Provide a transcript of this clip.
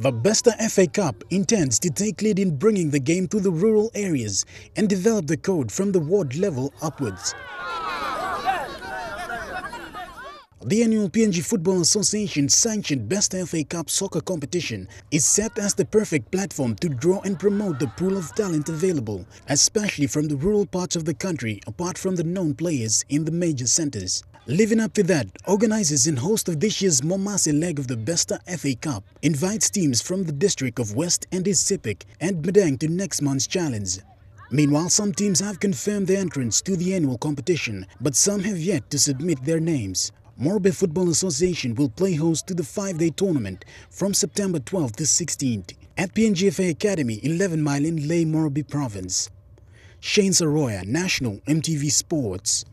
The Besta FA Cup intends to take lead in bringing the game to the rural areas and develop the code from the ward level upwards. The annual PNG Football Association sanctioned Besta FA Cup soccer competition is set as the perfect platform to draw and promote the pool of talent available, especially from the rural parts of the country apart from the known players in the major centers. Living up to that, organizers and host of this year's Momase leg of the Besta FA Cup invites teams from the district of West and East Sepik and Madang to next month's challenge. Meanwhile, some teams have confirmed their entrance to the annual competition, but some have yet to submit their names. Morobe Football Association will play host to the five-day tournament from September 12th to 16th at PNGFA Academy, 11 Mile in Lae, Morobe Province. Shane Saroya, National EMTV Sports.